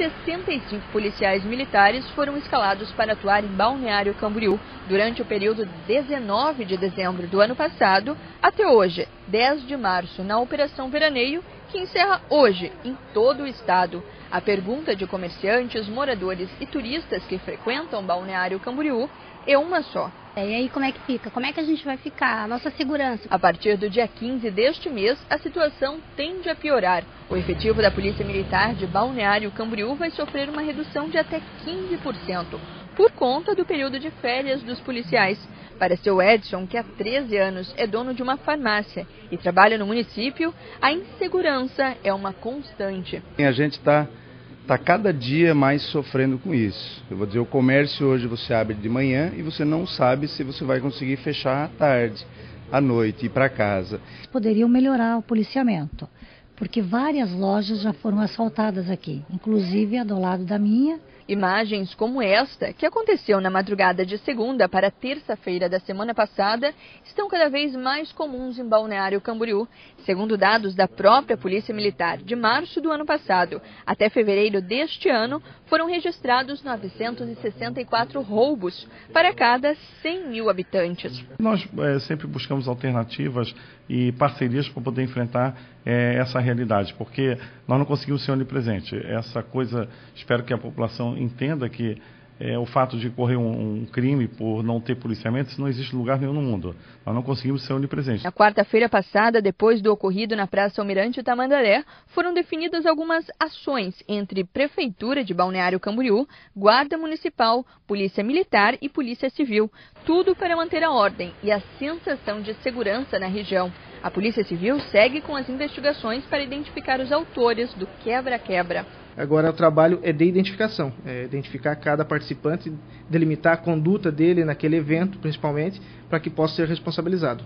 65 policiais militares foram escalados para atuar em Balneário Camboriú durante o período de 19 de dezembro do ano passado até hoje, 10 de março, na Operação Veraneio, que encerra hoje em todo o estado. A pergunta de comerciantes, moradores e turistas que frequentam Balneário Camboriú é uma só. É, e aí como é que fica? Como é que a gente vai ficar? A nossa segurança. A partir do dia 15 deste mês, a situação tende a piorar. O efetivo da Polícia Militar de Balneário Camboriú vai sofrer uma redução de até 15%, por conta do período de férias dos policiais. Para seu Edson, que há 13 anos é dono de uma farmácia e trabalha no município, a insegurança é uma constante. A gente está está cada dia mais sofrendo com isso. Eu vou dizer, o comércio hoje você abre de manhã e você não sabe se você vai conseguir fechar à tarde, à noite, ir para casa. Poderiam melhorar o policiamento, porque várias lojas já foram assaltadas aqui, inclusive a do lado da minha, Imagens como esta, que aconteceu na madrugada de segunda para terça-feira da semana passada, estão cada vez mais comuns em Balneário Camboriú. Segundo dados da própria Polícia Militar, de março do ano passado até fevereiro deste ano, foram registrados 964 roubos para cada 100 mil habitantes. Nós é, sempre buscamos alternativas e parcerias para poder enfrentar é, essa realidade, porque nós não conseguimos ser onipresente. Essa coisa, espero que a população entenda que é, o fato de ocorrer um, um, crime por não ter policiamento, isso não existe lugar nenhum no mundo. Nós não conseguimos ser onipresentes. Na quarta-feira passada, depois do ocorrido na Praça Almirante Tamandaré, foram definidas algumas ações entre Prefeitura de Balneário Camboriú, Guarda Municipal, Polícia Militar e Polícia Civil. Tudo para manter a ordem e a sensação de segurança na região. A Polícia Civil segue com as investigações para identificar os autores do quebra-quebra. Agora o trabalho é de identificação, é identificar cada participante, delimitar a conduta dele naquele evento, principalmente, para que possa ser responsabilizado.